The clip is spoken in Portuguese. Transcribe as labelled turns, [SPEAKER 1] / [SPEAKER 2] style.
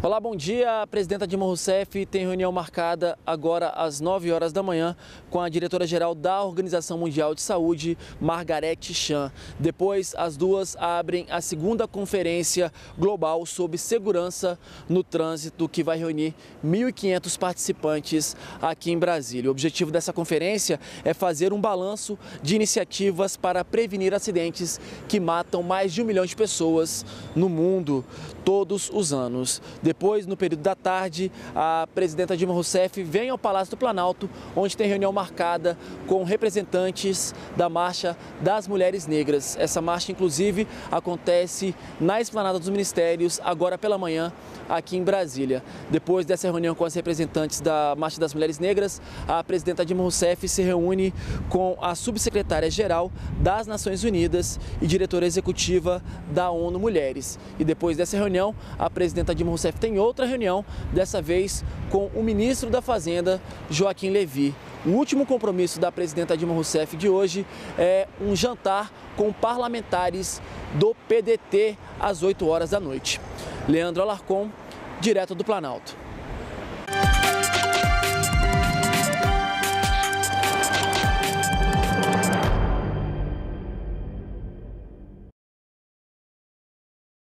[SPEAKER 1] Olá, bom dia. A presidenta Dilma Rousseff tem reunião marcada agora às 9 horas da manhã com a diretora-geral da Organização Mundial de Saúde, Margarete Chan. Depois, as duas abrem a segunda conferência global sobre segurança no trânsito, que vai reunir 1.500 participantes aqui em Brasília. O objetivo dessa conferência é fazer um balanço de iniciativas para prevenir acidentes que matam mais de um milhão de pessoas no mundo todos os anos. Depois, no período da tarde, a presidenta Dilma Rousseff vem ao Palácio do Planalto, onde tem reunião marcada com representantes da Marcha das Mulheres Negras. Essa marcha, inclusive, acontece na Esplanada dos Ministérios, agora pela manhã, aqui em Brasília. Depois dessa reunião com as representantes da Marcha das Mulheres Negras, a presidenta Dilma Rousseff se reúne com a subsecretária-geral das Nações Unidas e diretora executiva da ONU Mulheres. E depois dessa reunião, a presidenta Dilma Rousseff tem outra reunião, dessa vez com o ministro da Fazenda, Joaquim Levi. O último compromisso da presidenta Dilma Rousseff de hoje é um jantar com parlamentares do PDT às 8 horas da noite. Leandro Alarcon, direto do Planalto.